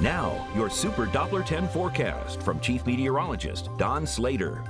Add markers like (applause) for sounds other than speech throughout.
Now, your Super Doppler 10 forecast from Chief Meteorologist Don Slater.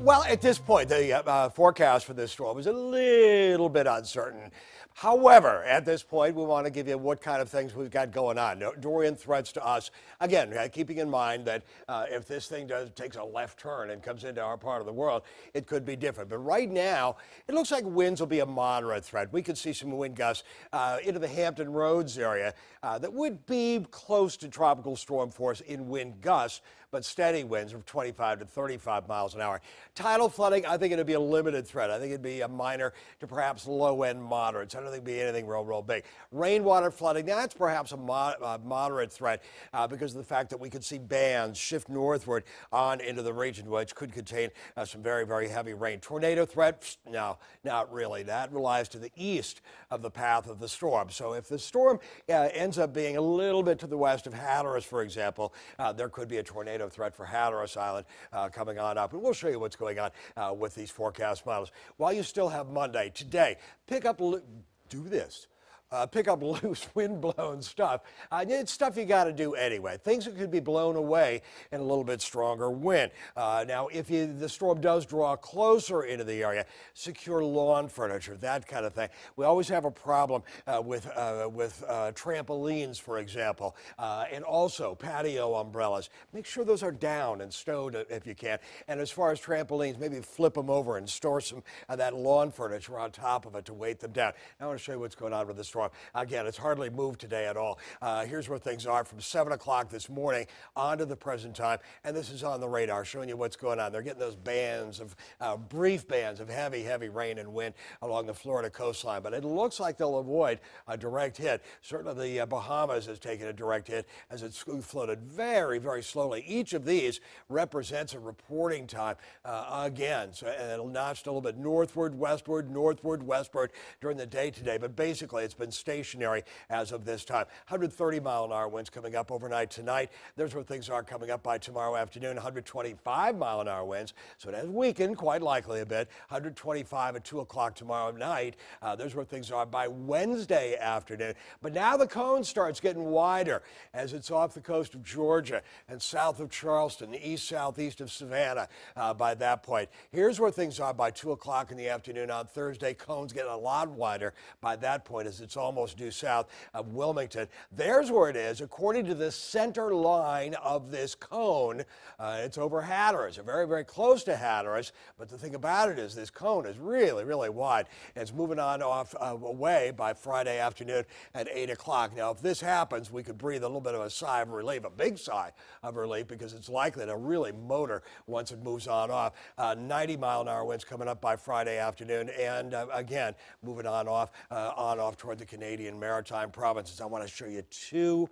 Well, at this point, the uh, forecast for this storm is a little bit uncertain. However, at this point, we want to give you what kind of things we've got going on. Dorian threats to us. Again, uh, keeping in mind that uh, if this thing does takes a left turn and comes into our part of the world, it could be different. But right now, it looks like winds will be a moderate threat. We could see some wind gusts uh, into the Hampton Roads area uh, that would be close to tropical storm force in wind gusts, but steady winds of 25 to 35 miles an hour. Tidal flooding, I think it'd be a limited threat. I think it'd be a minor to perhaps low end moderate. So I don't think it'd be anything real, real big. Rainwater flooding, that's perhaps a uh, moderate threat uh, because of the fact that we could see bands shift northward on into the region, which could contain uh, some very, very heavy rain. Tornado threat, no, not really. That relies to the east of the path of the storm. So if the storm uh, ends up being a little bit to the west of Hatteras, for example, uh, there could be a tornado tornado threat for Hatteras Island uh, coming on up. And we'll show you what's going on uh, with these forecast models. While you still have Monday, today, pick up, do this uh, pick up (laughs) loose wind-blown stuff. Uh, it's stuff you got to do anyway. Things that could be blown away in a little bit stronger wind. Uh, now, if you, the storm does draw closer into the area, secure lawn furniture, that kind of thing. We always have a problem uh, with uh, with uh, trampolines, for example, and also patio umbrellas. Make sure those are down and stowed if you can. And as far as trampolines, maybe flip them over and store some of that lawn furniture on top of it to weight them down. Now, I want to show you what's going on with the storm storm. Again, it's hardly moved today at all. Uh, here's where things are from 7 o'clock this morning on to the present time. And this is on the radar showing you what's going on. They're getting those bands of uh, brief bands of heavy, heavy rain and wind along the Florida coastline. But it looks like they'll avoid a direct hit. Certainly the uh, Bahamas has taken a direct hit as it's floated very, very slowly. Each of these represents a reporting time uh, again. So it'll notch a little bit northward, westward, northward, westward during the day today. But basically, it's been been stationary as of this time. 130 mile an hour winds coming up overnight tonight. There's where things are coming up by tomorrow afternoon. 125 mile an hour winds. So it has weakened quite likely a bit. 125 at 2 o'clock tomorrow night. Uh, there's where things are by Wednesday afternoon. But now the cone starts getting wider as it's off the coast of Georgia and south of Charleston, east southeast of Savannah uh, by that point. Here's where things are by 2 o'clock in the afternoon on Thursday. Cones getting a lot wider by that point as it's almost due south of Wilmington. There's where it is. According to the center line of this cone, uh, it's over Hatteras, very, very close to Hatteras. But the thing about it is this cone is really, really wide. And it's moving on off uh, away by Friday afternoon at 8 o'clock. Now, if this happens, we could breathe a little bit of a sigh of relief, a big sigh of relief, because it's likely to really motor once it moves on off. Uh, 90 mile an hour winds coming up by Friday afternoon. And uh, again, moving on off, uh, on off toward the Canadian Maritime provinces. I want to show you two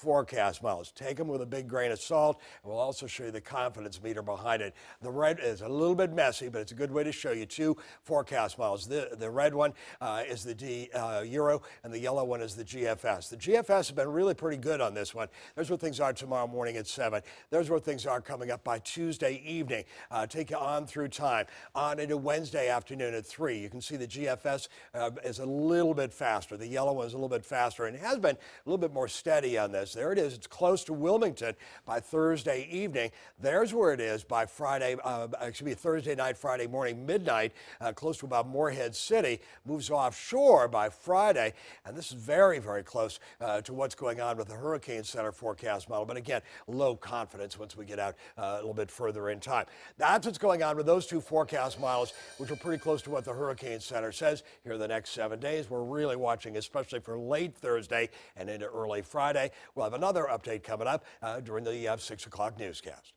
forecast models. Take them with a big grain of salt, and we'll also show you the confidence meter behind it. The red is a little bit messy, but it's a good way to show you two forecast models. The, the red one uh, is the D uh, Euro, and the yellow one is the GFS. The GFS has been really pretty good on this one. There's where things are tomorrow morning at 7. There's where things are coming up by Tuesday evening. Uh, take you on through time. On into Wednesday afternoon at 3. You can see the GFS uh, is a little bit faster. The yellow one is a little bit faster and has been a little bit more steady on this. There it is. It's close to Wilmington by Thursday evening. There's where it is by Friday, uh, excuse me, Thursday night, Friday morning, midnight, uh, close to about Morehead City. Moves offshore by Friday. And this is very, very close uh, to what's going on with the Hurricane Center forecast model. But again, low confidence once we get out uh, a little bit further in time. That's what's going on with those two forecast models, which are pretty close to what the Hurricane Center says here in the next seven days. We're really watching, especially for late Thursday and into early Friday. We'll have another update coming up uh, during the uh, 6 o'clock newscast.